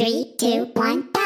Three, two, one.